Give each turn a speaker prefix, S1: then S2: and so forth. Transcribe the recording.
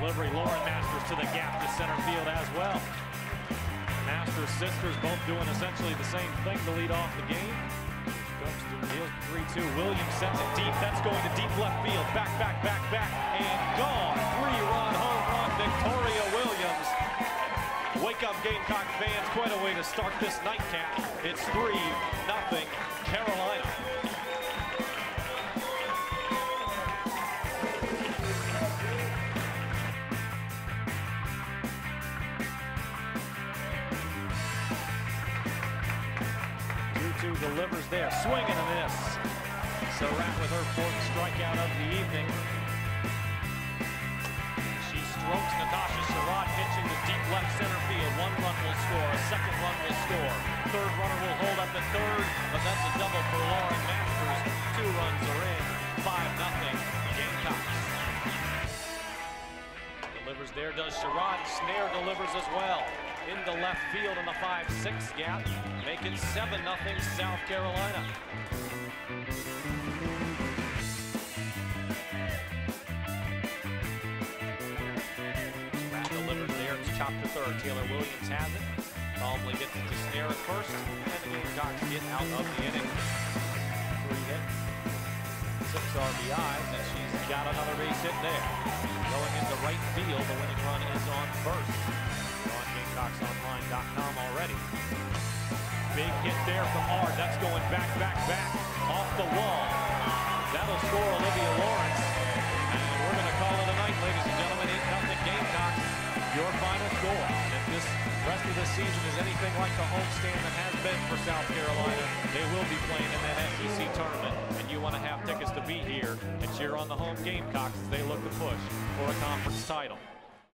S1: Delivery, Lauren Masters to the gap to center field as well. Masters sisters both doing essentially the same thing to lead off the game. Comes to deal 3-2. Williams sends it deep. That's going to deep left field. Back, back, back, back, and gone. Three-run home run, Victoria Williams. Wake up, Gamecock fans. Quite a way to start this nightcap. It's 3 nothing Two delivers there, swing and a miss. Sarratt with her fourth strikeout of the evening. She strokes Natasha Sherrod pitching to deep left center field. One run will score, a second run will score. Third runner will hold up the third, but there, does Sherrod. Snare delivers as well. Into left field in the 5-6 gap. Make it 7 nothing South Carolina. Rat delivers there. It's chopped to third. Taylor Williams has it. Calmly gets it to Snare at first. And the Gamecocks get out of the inning. Three hits. Six RBIs. She's got another base hit there. Going into right field. The winning run is on first. On GamecocksOnline.com already. Big hit there from Ard. That's going back, back, back. Off the wall. That'll score Olivia Lawrence. And we're going to call it a night, ladies and gentlemen. 8 nothing Gamecocks. Your final score. If this rest of this season is anything like the homestand that has been for South Carolina, they will be on the home Gamecocks as they look to push for a conference title.